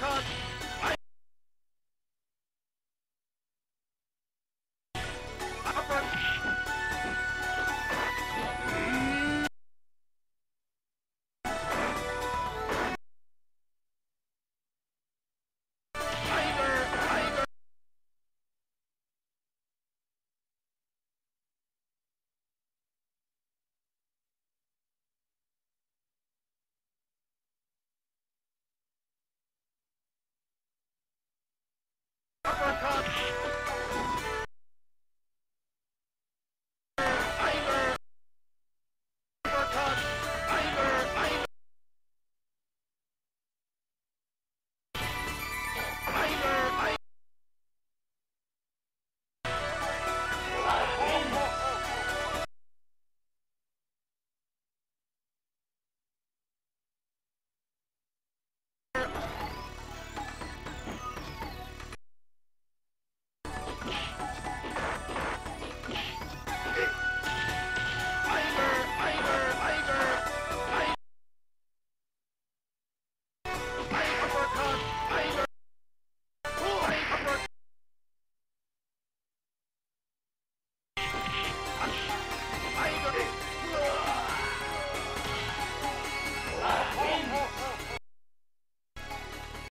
cut! Uppercut!